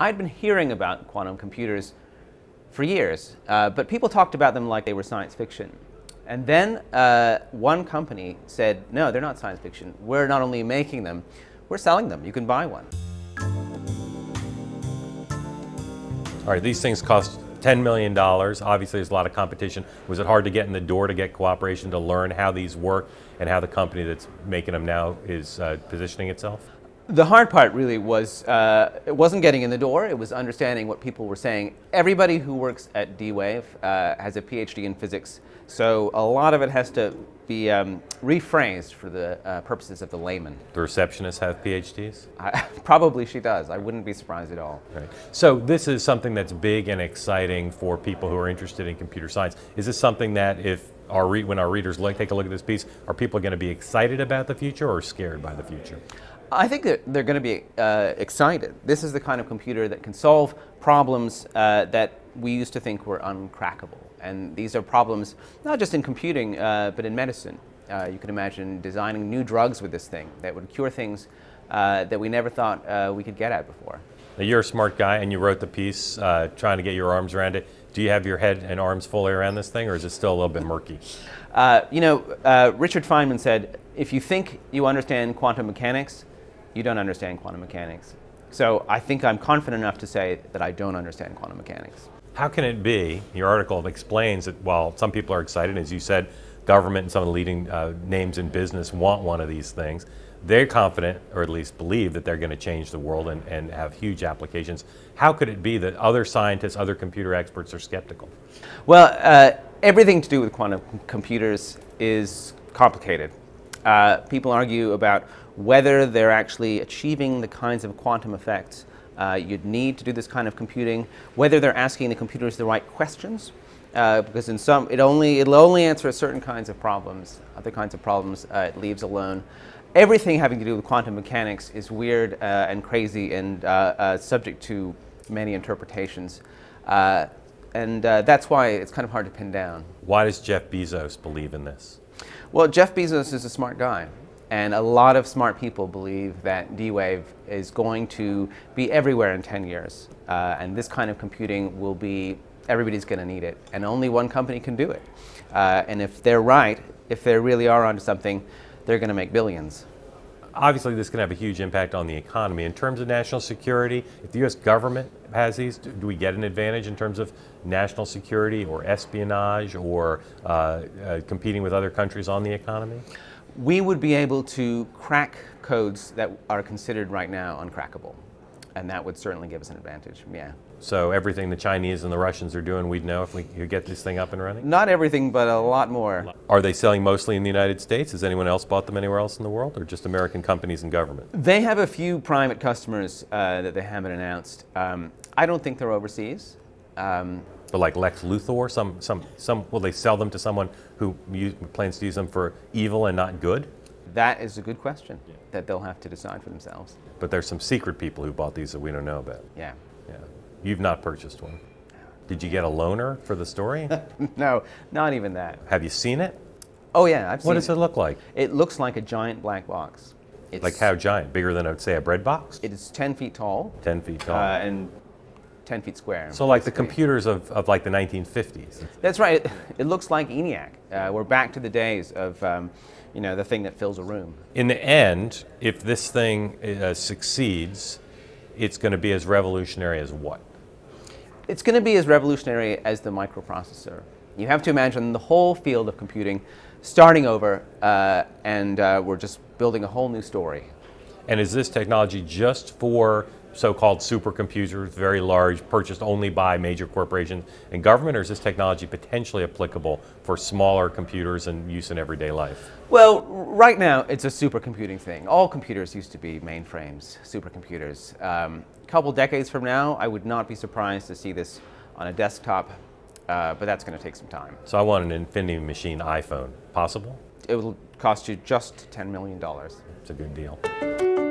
I'd been hearing about quantum computers for years, uh, but people talked about them like they were science fiction. And then uh, one company said, no, they're not science fiction. We're not only making them, we're selling them. You can buy one. All right, these things cost $10 million. Obviously, there's a lot of competition. Was it hard to get in the door to get cooperation to learn how these work and how the company that's making them now is uh, positioning itself? The hard part really was, uh, it wasn't getting in the door, it was understanding what people were saying. Everybody who works at D-Wave uh, has a PhD in physics, so a lot of it has to be um, rephrased for the uh, purposes of the layman. The receptionists have PhDs? I, probably she does. I wouldn't be surprised at all. Right. So this is something that's big and exciting for people who are interested in computer science. Is this something that if our when our readers look, take a look at this piece, are people going to be excited about the future or scared by the future? I think that they're going to be uh, excited. This is the kind of computer that can solve problems uh, that we used to think were uncrackable. And these are problems not just in computing, uh, but in medicine. Uh, you can imagine designing new drugs with this thing that would cure things uh, that we never thought uh, we could get at before. Now you're a smart guy and you wrote the piece trying to get your arms around it. Do you have your head and arms fully around this thing or is it still a little bit murky? you know, Richard Feynman said, if you think you understand quantum mechanics, you don't understand quantum mechanics. So I think I'm confident enough to say that I don't understand quantum mechanics. How can it be, your article explains that while some people are excited, as you said, government and some of the leading uh, names in business want one of these things, they're confident, or at least believe, that they're going to change the world and, and have huge applications. How could it be that other scientists, other computer experts are skeptical? Well, uh, everything to do with quantum computers is complicated. Uh, people argue about whether they're actually achieving the kinds of quantum effects uh, you'd need to do this kind of computing, whether they're asking the computers the right questions, uh, because in some, it only, it'll only answer certain kinds of problems. Other kinds of problems uh, it leaves alone. Everything having to do with quantum mechanics is weird uh, and crazy and uh, uh, subject to many interpretations. and that's why it's kind of hard to pin down. Why does Jeff Bezos believe in this? Well, Jeff Bezos is a smart guy. And a lot of smart people believe that D-Wave is going to be everywhere in 10 years. Uh, and this kind of computing will be, everybody's going to need it. And only one company can do it. Uh, and if they're right, if they really are onto something, they're going to make billions. Obviously, this can have a huge impact on the economy. In terms of national security, if the U.S. government has these, do we get an advantage in terms of national security or espionage or uh, uh competing with other countries on the economy? We would be able to crack codes that are considered right now uncrackable. And that would certainly give us an advantage, yeah. So everything the Chinese and the Russians are doing, we'd know if we could get this thing up and running? Not everything, but a lot more. Are they selling mostly in the United States? Has anyone else bought them anywhere else in the world, or just American companies and government? They have a few private customers uh, that they haven't announced. Um, I don't think they're overseas. Um, but like Lex Luthor, some, some, some, will they sell them to someone who use, plans to use them for evil and not good? That is a good question yeah. that they'll have to decide for themselves. But there's some secret people who bought these that we don't know about. Yeah. Yeah. You've not purchased one. Did you get a loaner for the story? no, not even that. Have you seen it? Oh yeah, I've seen What does it. it look like? It looks like a giant black box. It's, like how giant? Bigger than, I'd say, a bread box? It is 10 feet tall. 10 feet tall. Uh, and 10 feet square. So like the computers of, of like the 1950s. That's right. It, it looks like ENIAC. Uh, we're back to the days of, um, you know, the thing that fills a room. In the end, if this thing uh, succeeds, it's going to be as revolutionary as what? It's going to be as revolutionary as the microprocessor. You have to imagine the whole field of computing starting over, uh, and uh, we're just building a whole new story. And is this technology just for so-called supercomputers, very large, purchased only by major corporations and government, or is this technology potentially applicable for smaller computers and use in everyday life? Well, right now it's a supercomputing thing. All computers used to be mainframes, supercomputers. Um, a couple decades from now, I would not be surprised to see this on a desktop, uh, but that's going to take some time. So I want an Infinity Machine iPhone. Possible? It will cost you just $10 million. It's a good deal.